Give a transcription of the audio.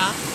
huh?